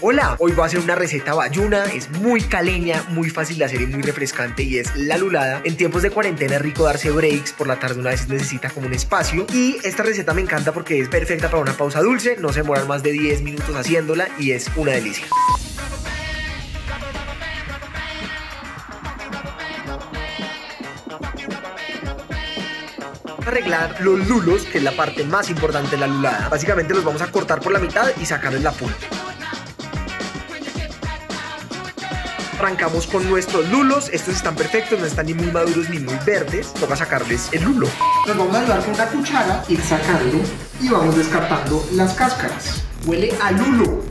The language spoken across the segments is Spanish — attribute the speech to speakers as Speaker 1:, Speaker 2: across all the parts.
Speaker 1: Hola, hoy voy a hacer una receta bayuna, es muy caleña, muy fácil de hacer y muy refrescante y es la lulada. En tiempos de cuarentena es rico darse breaks, por la tarde una vez necesita como un espacio y esta receta me encanta porque es perfecta para una pausa dulce, no se demoran más de 10 minutos haciéndola y es una delicia. arreglar los lulos, que es la parte más importante de la lulada. Básicamente los vamos a cortar por la mitad y sacarles la punta. Arrancamos con nuestros lulos. Estos están perfectos, no están ni muy maduros ni muy verdes. Toca sacarles el lulo. Nos vamos a ayudar con una cuchara, ir sacando y vamos descartando las cáscaras. Huele a lulo.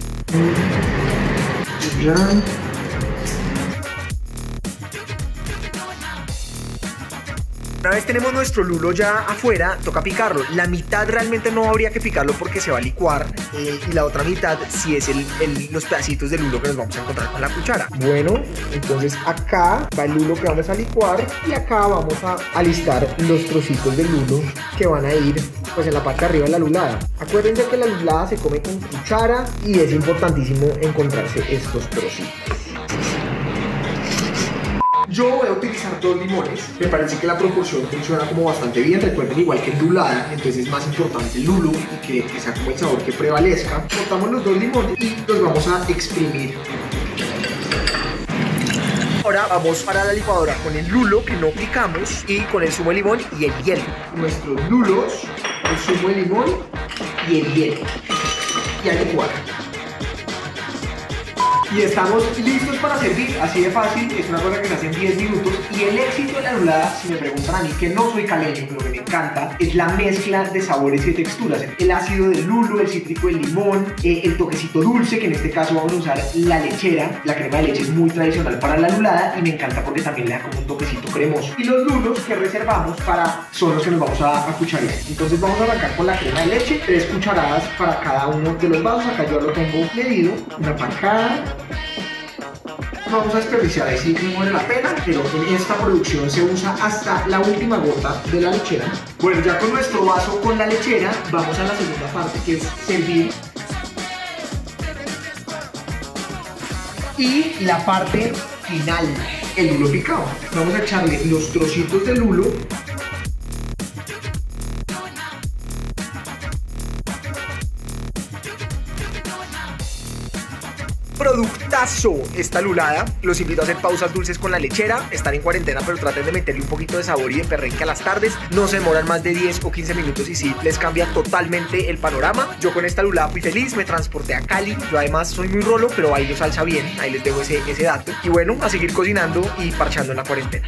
Speaker 1: Una vez tenemos nuestro lulo ya afuera, toca picarlo. La mitad realmente no habría que picarlo porque se va a licuar eh, y la otra mitad sí es el, los pedacitos de lulo que nos vamos a encontrar con la cuchara. Bueno, entonces acá va el lulo que vamos a licuar y acá vamos a alistar los trocitos de lulo que van a ir pues en la parte de arriba de la lulada. Acuérdense que la lulada se come con cuchara y es importantísimo encontrarse estos trocitos. Yo voy a utilizar dos limones. Me parece que la proporción funciona como bastante bien. Recuerden, igual que en lulada, entonces es más importante el lulo y que, que sea como el sabor que prevalezca. Cortamos los dos limones y los vamos a exprimir. Ahora vamos para la licuadora con el lulo que no picamos y con el zumo de limón y el hielo. Nuestros lulos, el zumo de limón y el hielo. Y a licuar y estamos listos para servir, así de fácil, es una cosa que se hace en 10 minutos y el éxito de la lulada, si me preguntan a mí que no soy caleño, pero que me encanta, es la mezcla de sabores y texturas, el ácido del lulo, el cítrico del limón, eh, el toquecito dulce, que en este caso vamos a usar la lechera, la crema de leche es muy tradicional para la lulada y me encanta porque también le da como un toquecito cremoso. Y los lulos que reservamos para son los que nos vamos a, a cucharear. Entonces vamos a arrancar con la crema de leche, tres cucharadas para cada uno de los vasos, acá yo lo tengo medido, una para cada vamos a desperdiciar, ahí sí no vale la pena, pero en esta producción se usa hasta la última gota de la lechera. Bueno, ya con nuestro vaso con la lechera, vamos a la segunda parte que es servir. Y la parte final, el lulo picado. Vamos a echarle los trocitos de lulo productazo esta lulada. Los invito a hacer pausas dulces con la lechera. Están en cuarentena, pero traten de meterle un poquito de sabor y de perrenque a las tardes. No se demoran más de 10 o 15 minutos y sí, les cambia totalmente el panorama. Yo con esta lulada fui feliz, me transporté a Cali. Yo además soy muy rolo, pero bailo salsa bien. Ahí les dejo ese, ese dato. Y bueno, a seguir cocinando y parchando en la cuarentena.